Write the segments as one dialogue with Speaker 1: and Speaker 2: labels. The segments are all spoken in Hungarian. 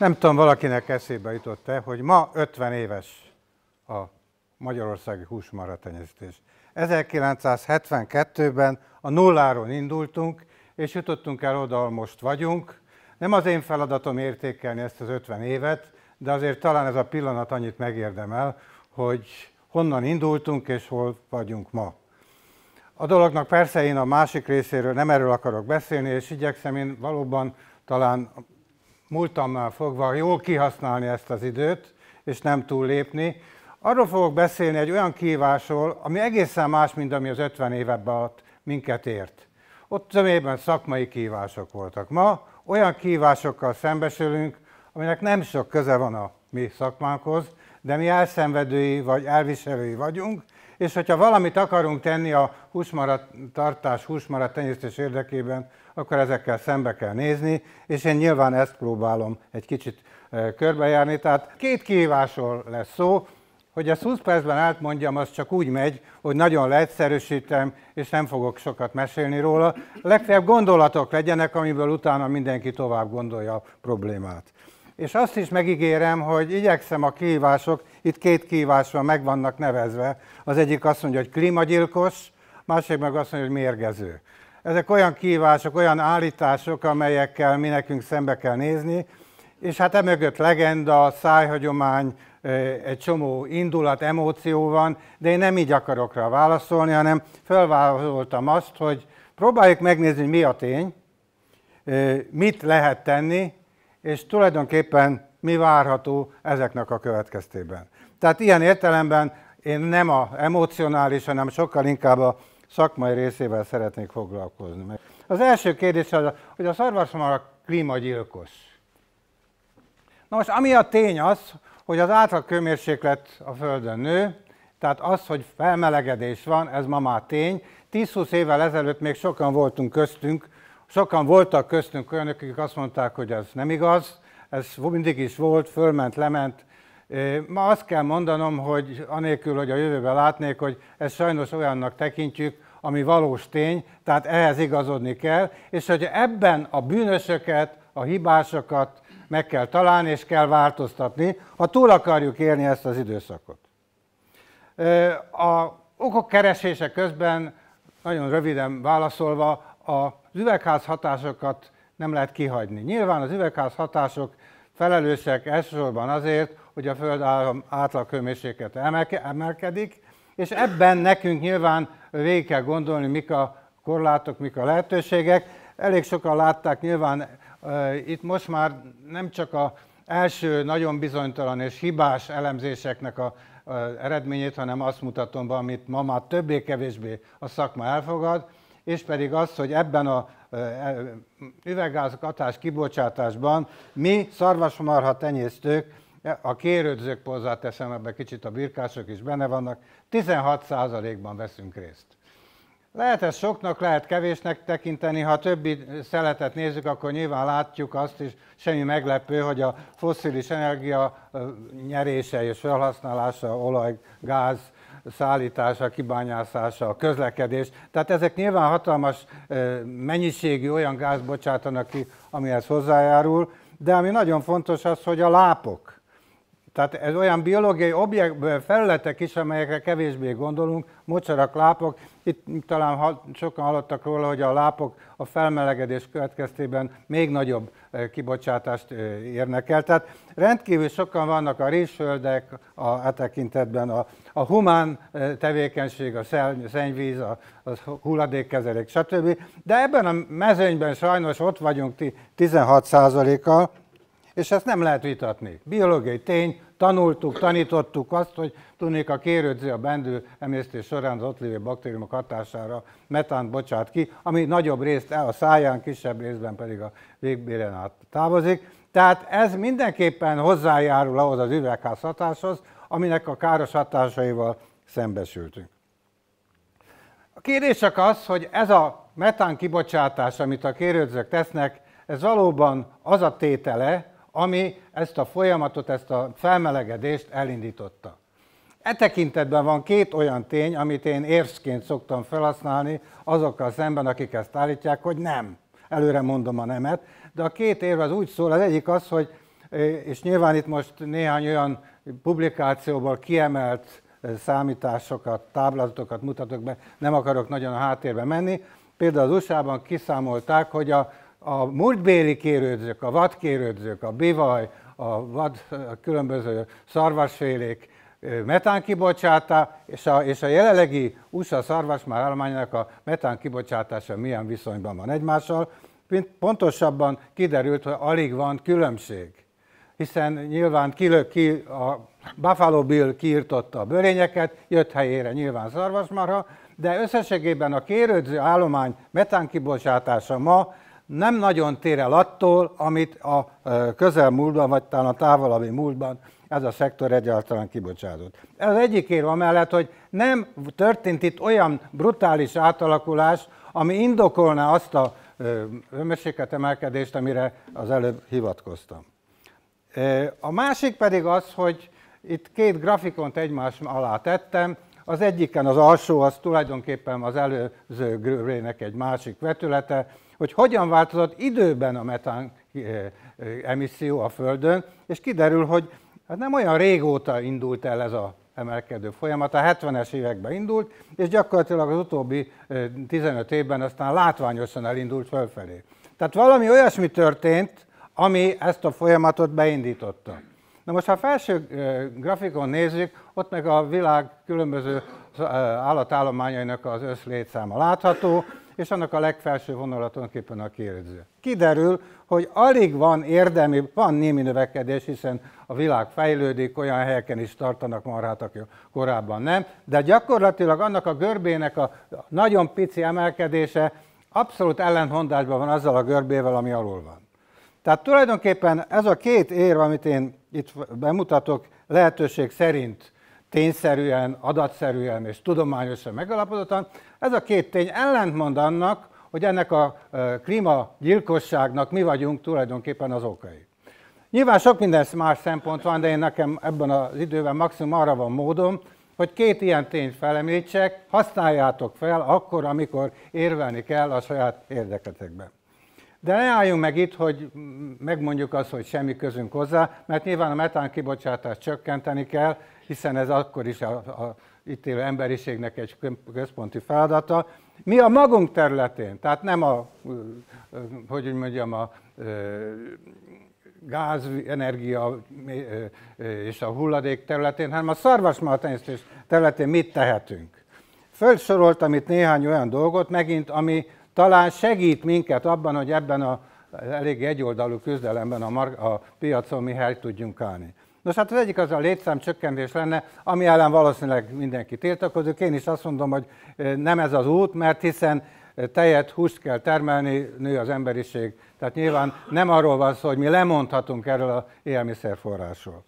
Speaker 1: Nem tudom, valakinek eszébe jutott-e, hogy ma 50 éves a magyarországi húsmaratenyésztés. 1972-ben a nulláron indultunk, és jutottunk el oda, ahol most vagyunk. Nem az én feladatom értékelni ezt az 50 évet, de azért talán ez a pillanat annyit megérdemel, hogy honnan indultunk és hol vagyunk ma. A dolognak persze én a másik részéről nem erről akarok beszélni, és igyekszem én valóban talán múltamnál fogva jól kihasználni ezt az időt, és nem túllépni. Arról fogok beszélni egy olyan kívásról, ami egészen más, mint ami az 50 évben alatt minket ért. Ott zömében szakmai kívások voltak. Ma olyan kívásokkal szembesülünk, aminek nem sok köze van a mi szakmánkhoz, de mi elszenvedői vagy elviselői vagyunk, és hogyha valamit akarunk tenni a húsmarat tartás, húsmarat tenyésztés érdekében, akkor ezekkel szembe kell nézni, és én nyilván ezt próbálom egy kicsit körbejárni. Tehát két kihívásról lesz szó, hogy ezt 20 percben átmondjam, az csak úgy megy, hogy nagyon leegyszerűsítem, és nem fogok sokat mesélni róla. Legfeljebb gondolatok legyenek, amiből utána mindenki tovább gondolja a problémát. És azt is megígérem, hogy igyekszem a kihívások, itt két kihívásra meg vannak nevezve. Az egyik azt mondja, hogy klímagyilkos, másik meg azt mondja, hogy mérgező. Ezek olyan kihívások, olyan állítások, amelyekkel mi nekünk szembe kell nézni, és hát emögött legenda, szájhagyomány, egy csomó indulat, emóció van, de én nem így akarok rá válaszolni, hanem felvállaltam azt, hogy próbáljuk megnézni, mi a tény, mit lehet tenni, és tulajdonképpen mi várható ezeknek a következtében. Tehát ilyen értelemben én nem a emocionális, hanem sokkal inkább a szakmai részével szeretnék foglalkozni. Az első kérdés az, hogy a szarvasmara klímagyilkos. Na most ami a tény az, hogy az átlag kőmérséklet a Földön nő, tehát az, hogy felmelegedés van, ez ma már tény. 10-20 évvel ezelőtt még sokan voltunk köztünk, sokan voltak köztünk olyanok, akik azt mondták, hogy ez nem igaz, ez mindig is volt, fölment, lement. Ma azt kell mondanom, hogy anélkül, hogy a jövőben látnék, hogy ezt sajnos olyannak tekintjük, ami valós tény, tehát ehhez igazodni kell, és hogy ebben a bűnösöket, a hibásokat meg kell találni, és kell változtatni, ha túl akarjuk élni ezt az időszakot. A okok keresése közben, nagyon röviden válaszolva, az üvegházhatásokat nem lehet kihagyni. Nyilván az üvegházhatások felelősek elsősorban azért, hogy a föld átlaghőmérséklet emelkedik, és ebben nekünk nyilván végig kell gondolni, mik a korlátok, mik a lehetőségek. Elég sokan látták nyilván itt most már nem csak a első nagyon bizonytalan és hibás elemzéseknek a, eredményét, hanem azt mutatom be, amit ma már többé-kevésbé a szakma elfogad, és pedig az, hogy ebben a e, üveggázok hatás kibocsátásban mi szarvasmarha tenyésztők, a kérődzők hozzáteszem, ebben kicsit a birkások is benne vannak, 16%-ban veszünk részt. Lehet ez soknak, lehet kevésnek tekinteni, ha többi szeletet nézzük, akkor nyilván látjuk azt is, semmi meglepő, hogy a fosszilis energia nyerése és felhasználása, olaj, gáz, szállítása, kibányászása, a közlekedés. Tehát ezek nyilván hatalmas mennyiségű olyan gáz bocsátanak ki, amihez hozzájárul, de ami nagyon fontos az, hogy a lápok, tehát ez olyan biológiai objekt, felületek is, amelyekre kevésbé gondolunk, mocsarak, lápok. Itt talán sokan hallottak róla, hogy a lápok a felmelegedés következtében még nagyobb kibocsátást érnek el. Tehát rendkívül sokan vannak a rizsföldek a, a tekintetben, a, a humán tevékenység, a szennyvíz, a, a hulladékkezelék, stb. De ebben a mezőnyben sajnos ott vagyunk 16% kal és ezt nem lehet vitatni. Biológiai tény, tanultuk, tanítottuk azt, hogy tudnék a kérődző a bendő emésztés során az ott lévő baktériumok hatására metánt bocsát ki, ami nagyobb részt el a száján, kisebb részben pedig a végbélen át távozik. Tehát ez mindenképpen hozzájárul ahhoz az üvegház hatáshoz, aminek a káros hatásaival szembesültünk. A kérdés az, hogy ez a metán kibocsátás, amit a kérődzők tesznek, ez valóban az a tétele, ami ezt a folyamatot, ezt a felmelegedést elindította. E tekintetben van két olyan tény, amit én érszként szoktam felhasználni azokkal szemben, akik ezt állítják, hogy nem. Előre mondom a nemet, de a két érv az úgy szól, az egyik az, hogy és nyilván itt most néhány olyan publikációból kiemelt számításokat, táblázatokat mutatok be, nem akarok nagyon a háttérbe menni. Például az USA-ban kiszámolták, hogy a, a múltbéli kérődzők, a vadkérődzők, a bivaj, a, vad, a különböző szarvasfélék metán kibocsátá, és a, és a jelenlegi USA szarvasmár állományának a metán kibocsátása milyen viszonyban van egymással. Pontosabban kiderült, hogy alig van különbség hiszen nyilván ki, ki a Buffalo Bill kiirtotta a börényeket, jött helyére nyilván szarvasmarha, de összességében a kérődző állomány metánkibocsátása ma nem nagyon tér el attól, amit a közelmúltban, vagy talán a távolabbi múltban ez a szektor egyáltalán kibocsátott. Ez egyik érv amellett, hogy nem történt itt olyan brutális átalakulás, ami indokolná azt a hőmérséklet emelkedést, amire az előbb hivatkoztam. A másik pedig az, hogy itt két grafikont egymás alá tettem, az egyiken az alsó, az tulajdonképpen az előző grének egy másik vetülete, hogy hogyan változott időben a metán emisszió a Földön, és kiderül, hogy hát nem olyan régóta indult el ez a emelkedő folyamat, a 70-es években indult, és gyakorlatilag az utóbbi 15 évben aztán látványosan elindult fölfelé. Tehát valami olyasmi történt, ami ezt a folyamatot beindította. Na most, ha a felső grafikon nézzük, ott meg a világ különböző állatállományainak az összlétszáma látható, és annak a legfelső vonala tulajdonképpen a kérdező. Kiderül, hogy alig van érdemi, van némi növekedés, hiszen a világ fejlődik, olyan helyeken is tartanak marhát, aki korábban nem, de gyakorlatilag annak a görbének a nagyon pici emelkedése abszolút ellentmondásban van azzal a görbével, ami alul van. Tehát tulajdonképpen ez a két érv, amit én itt bemutatok, lehetőség szerint tényszerűen, adatszerűen és tudományosan megalapozottan, ez a két tény ellentmond annak, hogy ennek a klímagyilkosságnak mi vagyunk tulajdonképpen az okai. Nyilván sok minden más szempont van, de én nekem ebben az időben maximum arra van módom, hogy két ilyen tényt felemlítsek, használjátok fel akkor, amikor érvelni kell a saját érdeketekben. De ne álljunk meg itt, hogy megmondjuk azt, hogy semmi közünk hozzá, mert nyilván a metán kibocsátást csökkenteni kell, hiszen ez akkor is a, a itt élő emberiségnek egy központi feladata. Mi a magunk területén, tehát nem a, hogy mondjam, a gáz, energia és a hulladék területén, hanem a szarvasmartenyésztés területén mit tehetünk. Fölsoroltam itt néhány olyan dolgot, megint, ami talán segít minket abban, hogy ebben a elég egyoldalú küzdelemben a, mar- a piacon mi hely tudjunk állni. Nos, hát az egyik az a létszám csökkentés lenne, ami ellen valószínűleg mindenki tiltakozik. Én is azt mondom, hogy nem ez az út, mert hiszen tejet, húst kell termelni, nő az emberiség. Tehát nyilván nem arról van szó, hogy mi lemondhatunk erről a élelmiszerforrásról.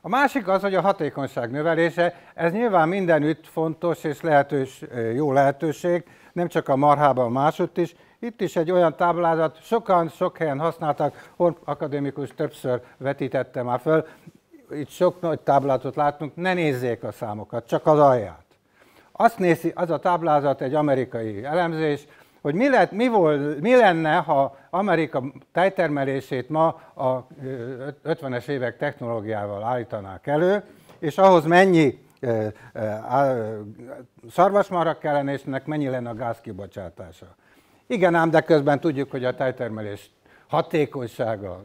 Speaker 1: A másik az, hogy a hatékonyság növelése, ez nyilván mindenütt fontos és lehetős, jó lehetőség, nem csak a marhában, másutt is. Itt is egy olyan táblázat, sokan sok helyen használtak, Horn akadémikus többször vetítette már föl, itt sok nagy táblázatot látunk, ne nézzék a számokat, csak az alját. Azt nézi, az a táblázat egy amerikai elemzés, hogy mi, lett, mi, volt, mi lenne, ha Amerika tejtermelését ma a 50-es évek technológiával állítanák elő, és ahhoz mennyi szarvasmarha kellene, és ennek mennyi lenne a gázkibocsátása. Igen ám, de közben tudjuk, hogy a tejtermelés hatékonysága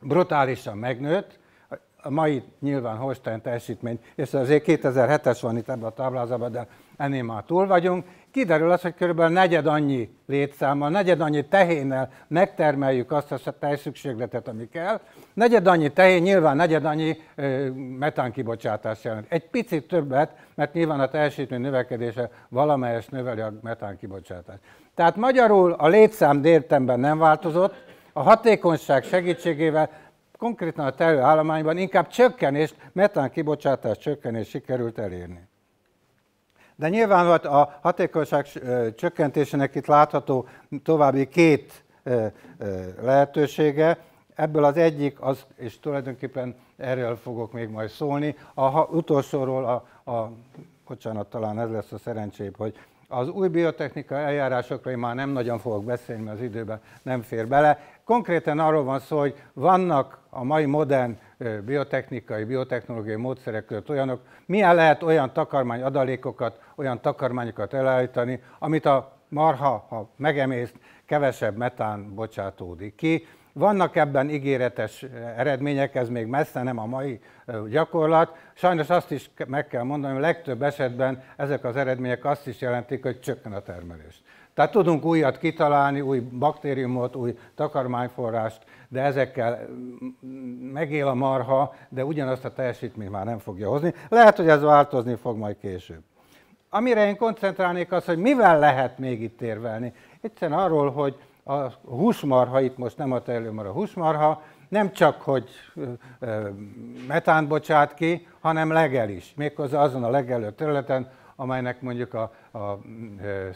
Speaker 1: brutálisan megnőtt, a mai nyilván Holstein teljesítmény, és azért 2007-es van itt ebben a táblázatban, de ennél már túl vagyunk, kiderül az, hogy kb. negyed annyi létszámmal, negyed annyi tehénnel megtermeljük azt a tejszükségletet, ami kell. Negyed annyi tehén nyilván negyed annyi metánkibocsátás jelent. Egy picit többet, mert nyilván a teljesítmény növekedése valamelyest növeli a metánkibocsátást. Tehát magyarul a létszám déltemben nem változott, a hatékonyság segítségével konkrétan a terőállományban inkább csökkenést, metán kibocsátás csökkenést sikerült elérni. De nyilván a hatékonyság csökkentésének itt látható további két lehetősége. Ebből az egyik, az, és tulajdonképpen erről fogok még majd szólni, a utolsóról, a, a, bocsánat, talán ez lesz a szerencsébb, hogy az új biotechnika eljárásokra én már nem nagyon fogok beszélni, mert az időben nem fér bele. Konkrétan arról van szó, hogy vannak a mai modern biotechnikai, biotechnológiai módszerek között olyanok, milyen lehet olyan takarmány adalékokat, olyan takarmányokat elállítani, amit a marha, ha megemészt, kevesebb metán bocsátódik ki. Vannak ebben ígéretes eredmények, ez még messze nem a mai gyakorlat. Sajnos azt is meg kell mondani, hogy legtöbb esetben ezek az eredmények azt is jelentik, hogy csökken a termelés. Tehát tudunk újat kitalálni, új baktériumot, új takarmányforrást, de ezekkel megél a marha, de ugyanazt a teljesítményt már nem fogja hozni. Lehet, hogy ez változni fog majd később. Amire én koncentrálnék az, hogy mivel lehet még itt érvelni. Egyszerűen arról, hogy a húsmarha, itt most nem a tejlőmarha, a húsmarha, nem csak, hogy metánt bocsát ki, hanem legel is. Méghozzá azon a legelő területen, amelynek mondjuk a, a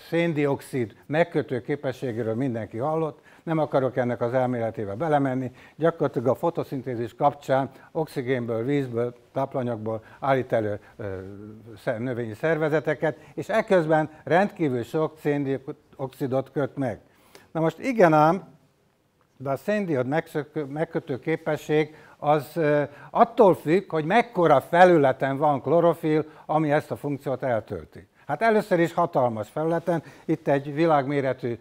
Speaker 1: széndiokszid megkötő képességéről mindenki hallott, nem akarok ennek az elméletébe belemenni. Gyakorlatilag a fotoszintézis kapcsán oxigénből, vízből, táplanyagból állít elő növényi szervezeteket, és ekközben rendkívül sok széndiokszidot köt meg. Na most igen ám, de a széndiod megkötő képesség az attól függ, hogy mekkora felületen van klorofil, ami ezt a funkciót eltölti. Hát először is hatalmas felületen, itt egy világméretű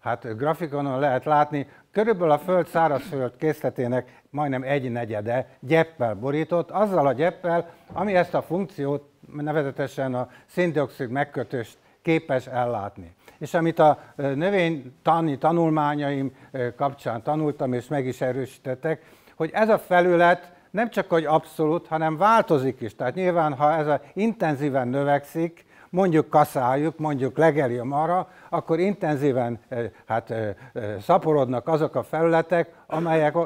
Speaker 1: hát grafikonon lehet látni, körülbelül a föld szárazföld készletének majdnem egy negyede gyeppel borított, azzal a gyeppel, ami ezt a funkciót, nevezetesen a széndiokszid megkötőst képes ellátni. És amit a növénytani tanulmányaim kapcsán tanultam, és meg is erősítettek, hogy ez a felület nem csak hogy abszolút, hanem változik is. Tehát nyilván, ha ez a intenzíven növekszik, mondjuk kaszáljuk, mondjuk legeli a mara, akkor intenzíven hát, szaporodnak azok a felületek, amelyek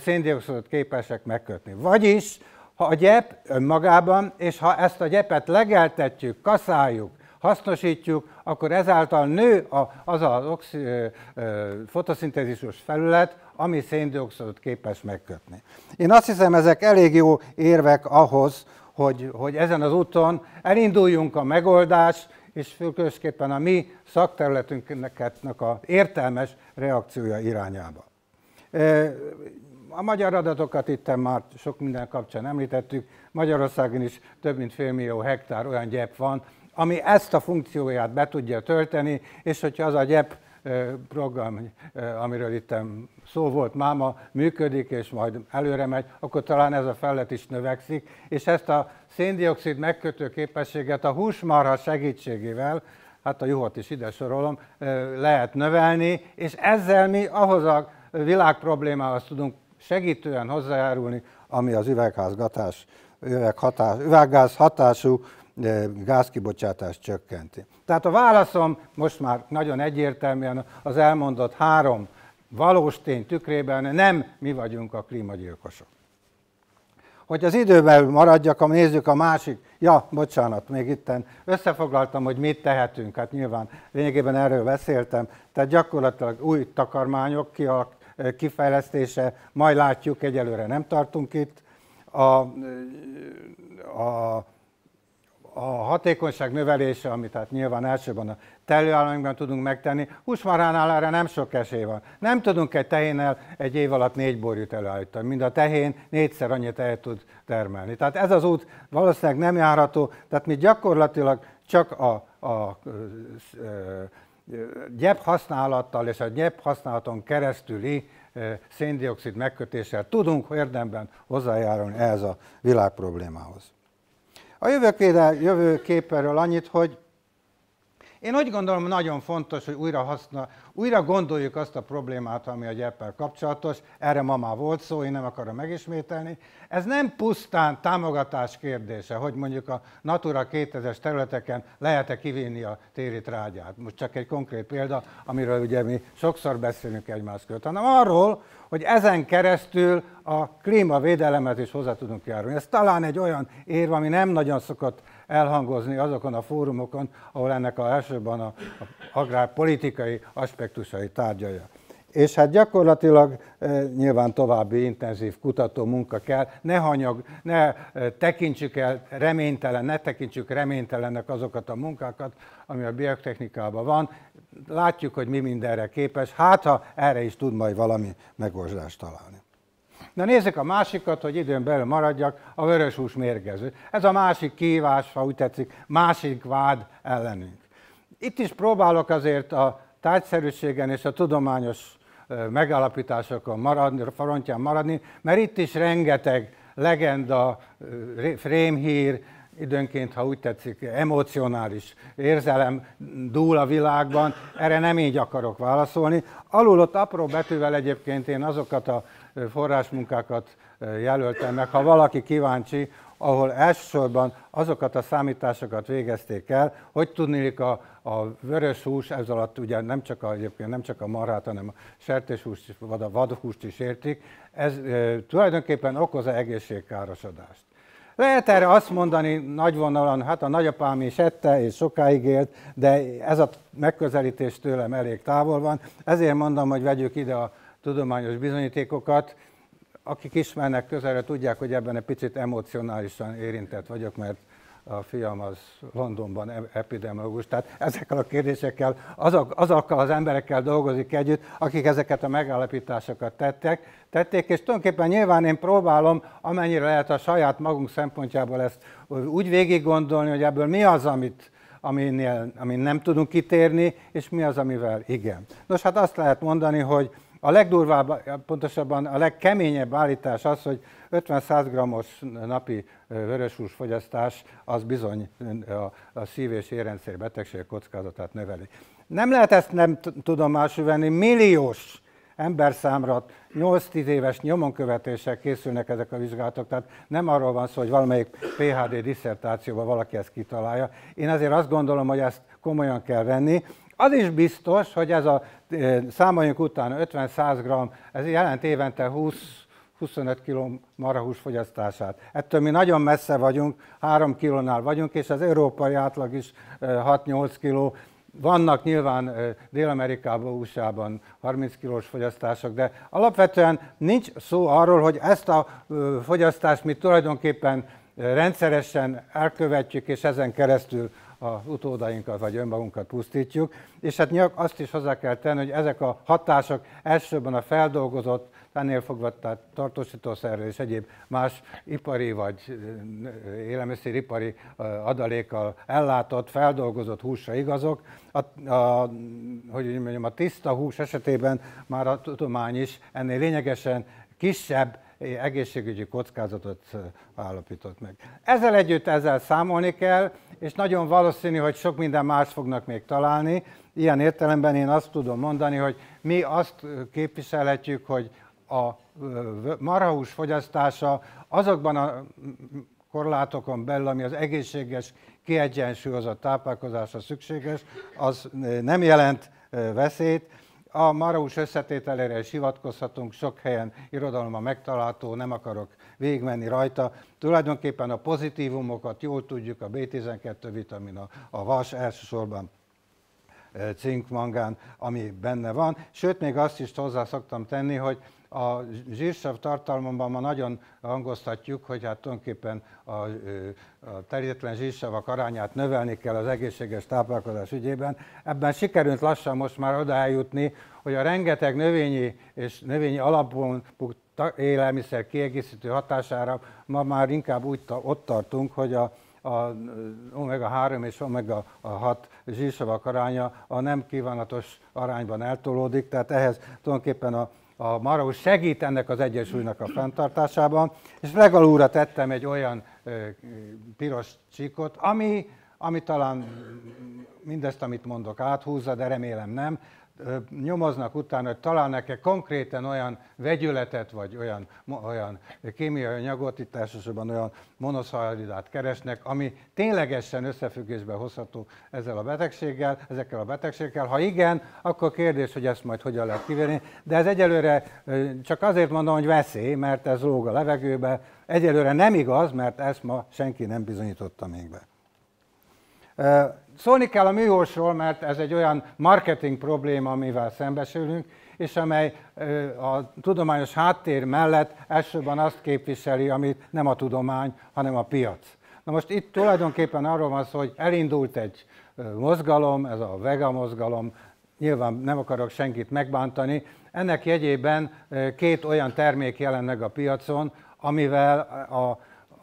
Speaker 1: széndiokszidot képesek megkötni. Vagyis, ha a gyep önmagában, és ha ezt a gyepet legeltetjük, kaszáljuk, hasznosítjuk, akkor ezáltal nő az az oxi, fotoszintézisus felület, ami széndiokszidot képes megkötni. Én azt hiszem, ezek elég jó érvek ahhoz, hogy, hogy ezen az úton elinduljunk a megoldás, és főközképpen a mi szakterületünknek a értelmes reakciója irányába. A magyar adatokat itt már sok minden kapcsán említettük. Magyarországon is több mint félmillió hektár olyan gyep van, ami ezt a funkcióját be tudja tölteni, és hogyha az a gyep program, amiről itt szó volt, máma működik, és majd előre megy, akkor talán ez a fellet is növekszik, és ezt a széndiokszid megkötő képességet a húsmarha segítségével, hát a juhot is ide sorolom, lehet növelni, és ezzel mi ahhoz a világ problémához tudunk segítően hozzájárulni, ami az üvegházgatás, üveghatás, üveggáz hatású gázkibocsátást csökkenti. Tehát a válaszom most már nagyon egyértelműen az elmondott három valós tény tükrében nem mi vagyunk a klímagyilkosok. Hogy az időben maradjak, nézzük a másik, ja, bocsánat, még itten összefoglaltam, hogy mit tehetünk, hát nyilván lényegében erről beszéltem, tehát gyakorlatilag új takarmányok kifejlesztése, majd látjuk, egyelőre nem tartunk itt. A, a a hatékonyság növelése, amit hát nyilván elsőben a telőállományban tudunk megtenni, húsmarhánál erre nem sok esély van. Nem tudunk egy tehénnel egy év alatt négy borjút előállítani, mind a tehén négyszer annyit el tud termelni. Tehát ez az út valószínűleg nem járható, tehát mi gyakorlatilag csak a, a, a gyep használattal és a gyep használaton keresztüli széndiokszid megkötéssel tudunk érdemben hozzájárulni ehhez a világ problémához. A jövőképerről annyit, hogy én úgy gondolom, nagyon fontos, hogy újra, haszna, újra gondoljuk azt a problémát, ami a gyeppel kapcsolatos. Erre ma már volt szó, én nem akarom megismételni. Ez nem pusztán támogatás kérdése, hogy mondjuk a Natura 2000-es területeken lehet-e kivinni a téri trágyát. Most csak egy konkrét példa, amiről ugye mi sokszor beszélünk egymás között, hanem arról, hogy ezen keresztül a klímavédelemet is hozzá tudunk járulni. Ez talán egy olyan érv, ami nem nagyon szokott elhangozni azokon a fórumokon, ahol ennek a elsőbben a, a agrárpolitikai aspektusai tárgyalja. És hát gyakorlatilag e, nyilván további intenzív kutató munka kell, ne hanyag, ne e, tekintsük el reménytelen, ne tekintsük reménytelennek azokat a munkákat, ami a biotechnikában van. Látjuk, hogy mi mindenre képes, hát ha erre is tud majd valami megoldást találni. Na nézzük a másikat, hogy időn belül maradjak, a vörös hús mérgező. Ez a másik kívás, ha úgy tetszik, másik vád ellenünk. Itt is próbálok azért a tárgyszerűségen és a tudományos megállapításokon maradni, frontján maradni, mert itt is rengeteg legenda, rémhír, időnként, ha úgy tetszik, emocionális érzelem dúl a világban, erre nem így akarok válaszolni. Alul ott apró betűvel egyébként én azokat a forrásmunkákat jelöltem meg, ha valaki kíváncsi, ahol elsősorban azokat a számításokat végezték el, hogy tudnék a, a vörös hús, ez alatt ugye nem csak a, egyébként nem csak a marhát, hanem a sertéshúst vagy a vadhúst is értik, ez e, tulajdonképpen okoz-e egészségkárosodást. Lehet erre azt mondani nagy vonalon, hát a nagyapám is ette, és sokáig élt, de ez a megközelítés tőlem elég távol van. Ezért mondom, hogy vegyük ide a tudományos bizonyítékokat. Akik ismernek közelre, tudják, hogy ebben egy picit emocionálisan érintett vagyok, mert a fiam az Londonban epidemiológus, tehát ezekkel a kérdésekkel, azok, azokkal az emberekkel dolgozik együtt, akik ezeket a megállapításokat tettek, tették, és tulajdonképpen nyilván én próbálom, amennyire lehet a saját magunk szempontjából ezt úgy végig gondolni, hogy ebből mi az, amit, aminél, amin nem tudunk kitérni, és mi az, amivel igen. Nos, hát azt lehet mondani, hogy a legdurvább, pontosabban a legkeményebb állítás az, hogy 50-100 grammos napi vöröshús fogyasztás az bizony a, a szív- és érrendszer betegség kockázatát növeli. Nem lehet ezt nem tudomásul venni, milliós ember számra 8-10 éves nyomonkövetéssel készülnek ezek a vizsgálatok, tehát nem arról van szó, hogy valamelyik PHD diszertációban valaki ezt kitalálja. Én azért azt gondolom, hogy ezt komolyan kell venni. Az is biztos, hogy ez a számoljunk után 50-100 g, ez jelent évente 20 25 kg marahús fogyasztását. Ettől mi nagyon messze vagyunk, 3 kilónál vagyunk, és az európai átlag is 6-8 kg. Vannak nyilván Dél-Amerikában, USA-ban 30 kilós fogyasztások, de alapvetően nincs szó arról, hogy ezt a fogyasztást mi tulajdonképpen rendszeresen elkövetjük, és ezen keresztül a utódainkat vagy önmagunkat pusztítjuk. És hát azt is hozzá kell tenni, hogy ezek a hatások elsősorban a feldolgozott ennél fogva tehát tartósítószerrel és egyéb más ipari vagy élelmiszeripari adalékkal ellátott, feldolgozott húsra igazok. A, a, hogy mondjam, a tiszta hús esetében már a tudomány is ennél lényegesen kisebb egészségügyi kockázatot állapított meg. Ezzel együtt ezzel számolni kell, és nagyon valószínű, hogy sok minden más fognak még találni. Ilyen értelemben én azt tudom mondani, hogy mi azt képviselhetjük, hogy a marhahús fogyasztása azokban a korlátokon belül, ami az egészséges, kiegyensúlyozott táplálkozásra szükséges, az nem jelent veszélyt. A marahús összetételére is hivatkozhatunk, sok helyen irodalomban megtalálható, nem akarok végigmenni rajta. Tulajdonképpen a pozitívumokat jól tudjuk, a B12 vitamin, a, vas elsősorban cink, mangán, ami benne van. Sőt, még azt is hozzá szoktam tenni, hogy a zsírsav tartalmamban ma nagyon hangoztatjuk, hogy hát tulajdonképpen a, a terjedetlen zsírsavak arányát növelni kell az egészséges táplálkozás ügyében. Ebben sikerült lassan most már oda eljutni, hogy a rengeteg növényi és növényi alapon élelmiszer kiegészítő hatására ma már inkább úgy ott tartunk, hogy a, a omega-3 és omega-6 zsírsavak aránya a nem kívánatos arányban eltolódik, tehát ehhez tulajdonképpen a a marahús segít ennek az egyensúlynak a fenntartásában, és legalúra tettem egy olyan piros csíkot, ami, ami talán mindezt, amit mondok, áthúzza, de remélem nem, nyomoznak utána, hogy találnak-e konkrétan olyan vegyületet, vagy olyan, olyan kémiai anyagot, itt elsősorban olyan monoszharidát keresnek, ami ténylegesen összefüggésbe hozható ezzel a betegséggel, ezekkel a betegségekkel. Ha igen, akkor kérdés, hogy ezt majd hogyan lehet kiverni, de ez egyelőre csak azért mondom, hogy veszély, mert ez lóg a levegőbe. Egyelőre nem igaz, mert ezt ma senki nem bizonyította még be. Szólni kell a műhorsról, mert ez egy olyan marketing probléma, amivel szembesülünk, és amely a tudományos háttér mellett elsősorban azt képviseli, amit nem a tudomány, hanem a piac. Na most itt tulajdonképpen arról van szó, hogy elindult egy mozgalom, ez a vega mozgalom, nyilván nem akarok senkit megbántani, Ennek jegyében két olyan termék jelen meg a piacon, amivel a,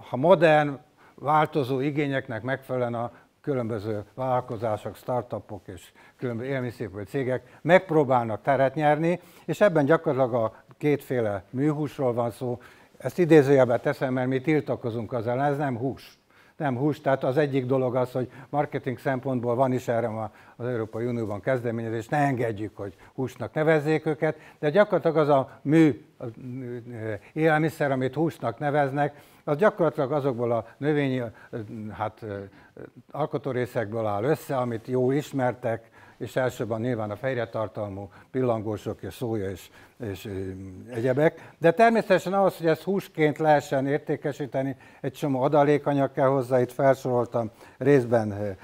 Speaker 1: a modern, változó igényeknek megfelelően a különböző vállalkozások, startupok és különböző élmiszépő cégek megpróbálnak teret nyerni, és ebben gyakorlatilag a kétféle műhúsról van szó. Ezt idézőjelben teszem, mert mi tiltakozunk az ellen, ez nem hús. Nem hús, tehát az egyik dolog az, hogy marketing szempontból van is erre az Európai Unióban kezdeményezés, ne engedjük, hogy húsnak nevezzék őket, de gyakorlatilag az a mű élelmiszer, amit húsnak neveznek, az gyakorlatilag azokból a növényi hát, alkotórészekből áll össze, amit jó ismertek, és elsőben nyilván a fejretartalmú pillangósok és szója és, és egyebek. De természetesen ahhoz, hogy ezt húsként lehessen értékesíteni, egy csomó adalékanyag kell hozzá, itt felsoroltam részben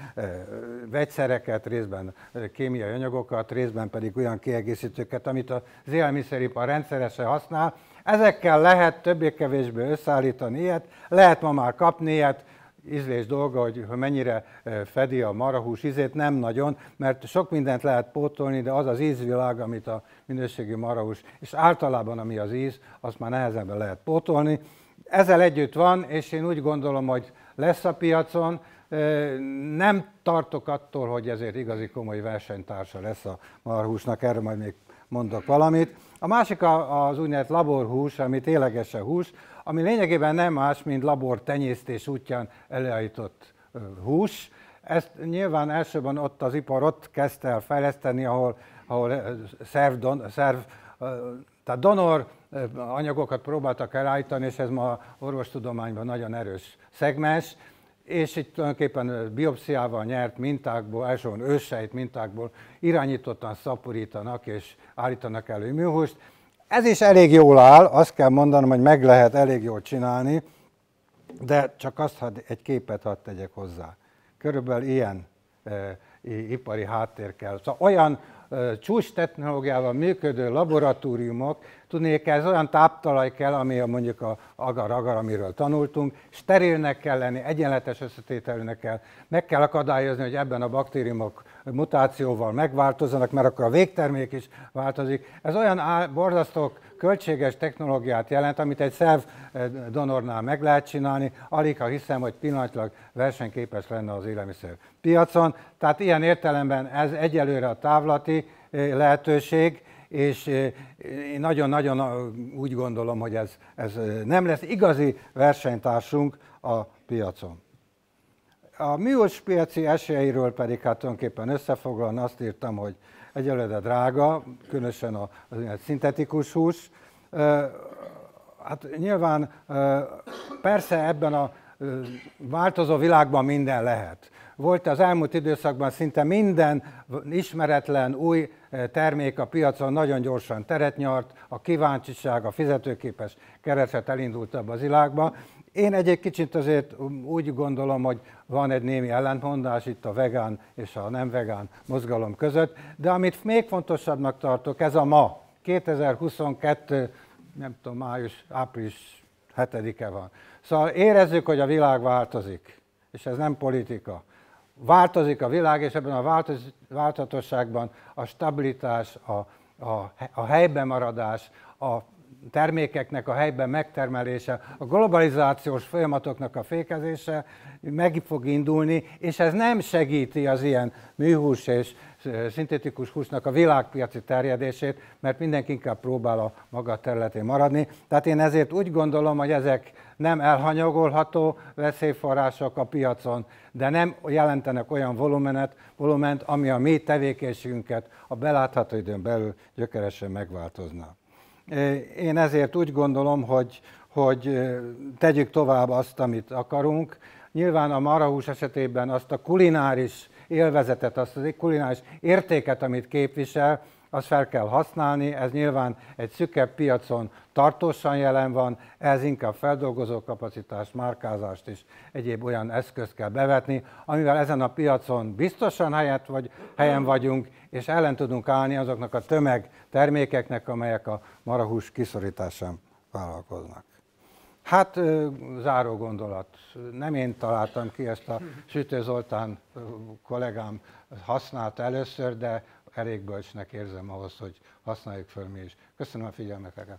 Speaker 1: vegyszereket, részben kémiai anyagokat, részben pedig olyan kiegészítőket, amit az élelmiszeripar rendszeresen használ. Ezekkel lehet többé-kevésbé összeállítani ilyet, lehet ma már kapni ilyet, ízlés dolga, hogy mennyire fedi a marahús ízét, nem nagyon, mert sok mindent lehet pótolni, de az az ízvilág, amit a minőségi marahús, és általában ami az íz, azt már nehezebben lehet pótolni. Ezzel együtt van, és én úgy gondolom, hogy lesz a piacon, nem tartok attól, hogy ezért igazi komoly versenytársa lesz a marhúsnak, erről majd még mondok valamit. A másik az úgynevezett laborhús, ami ténylegesen hús, ami lényegében nem más, mint labor tenyésztés útján előállított hús. Ezt nyilván elsőben ott az ipar ott kezdte el fejleszteni, ahol, ahol szerv, don, szerv tehát donor anyagokat próbáltak elállítani, és ez ma orvostudományban nagyon erős szegmens, és itt tulajdonképpen biopsziával nyert mintákból, elsősorban őssejt mintákból irányítottan szaporítanak és állítanak elő műhúst. Ez is elég jól áll, azt kell mondanom, hogy meg lehet elég jól csinálni, de csak azt, hogy egy képet hadd tegyek hozzá. Körülbelül ilyen e, ipari háttér kell. Szóval olyan e, csúcs technológiával működő laboratóriumok, tudnék, ez olyan táptalaj kell, ami a, mondjuk a agar-agar, amiről tanultunk, sterilnek kell lenni, egyenletes összetételűnek kell, meg kell akadályozni, hogy ebben a baktériumok mutációval megváltozzanak, mert akkor a végtermék is változik. Ez olyan borzasztó költséges technológiát jelent, amit egy szerv eh, donornál meg lehet csinálni, alig ha hiszem, hogy pillanatilag versenyképes lenne az élelmiszer piacon. Tehát ilyen értelemben ez egyelőre a távlati eh, lehetőség, és én nagyon-nagyon úgy gondolom, hogy ez, ez nem lesz igazi versenytársunk a piacon. A műhús piaci esélyeiről pedig hát tulajdonképpen összefoglalni azt írtam, hogy egyelőre drága, különösen a, a szintetikus hús. Hát nyilván persze ebben a változó világban minden lehet. Volt az elmúlt időszakban szinte minden ismeretlen új termék a piacon nagyon gyorsan teret nyart, a kíváncsiság, a fizetőképes kereset elindult abba az világba, én egy kicsit azért úgy gondolom, hogy van egy némi ellentmondás itt a vegán és a nem vegán mozgalom között, de amit még fontosabbnak tartok, ez a ma, 2022, nem tudom, május, április 7-e van. Szóval érezzük, hogy a világ változik, és ez nem politika. Változik a világ, és ebben a változatosságban a stabilitás, a, a, a helyben maradás, a termékeknek a helyben megtermelése, a globalizációs folyamatoknak a fékezése meg fog indulni, és ez nem segíti az ilyen műhús és szintetikus húsnak a világpiaci terjedését, mert mindenki inkább próbál a maga területén maradni. Tehát én ezért úgy gondolom, hogy ezek nem elhanyagolható veszélyforrások a piacon, de nem jelentenek olyan volumenet, volument, ami a mi tevékenységünket a belátható időn belül gyökeresen megváltozna. Én ezért úgy gondolom, hogy, hogy tegyük tovább azt, amit akarunk. Nyilván a marahús esetében azt a kulináris élvezetet, azt az kulináris értéket, amit képvisel, azt fel kell használni, ez nyilván egy szükebb piacon tartósan jelen van, ez inkább feldolgozó kapacitást, márkázást és egyéb olyan eszközt kell bevetni, amivel ezen a piacon biztosan helyet vagy, helyen vagyunk, és ellen tudunk állni azoknak a tömeg termékeknek, amelyek a marahús kiszorításán vállalkoznak. Hát záró gondolat. Nem én találtam ki ezt a Sütő Zoltán kollégám használta először, de elég bölcsnek érzem ahhoz, hogy használjuk föl mi is. Köszönöm a figyelmeteket!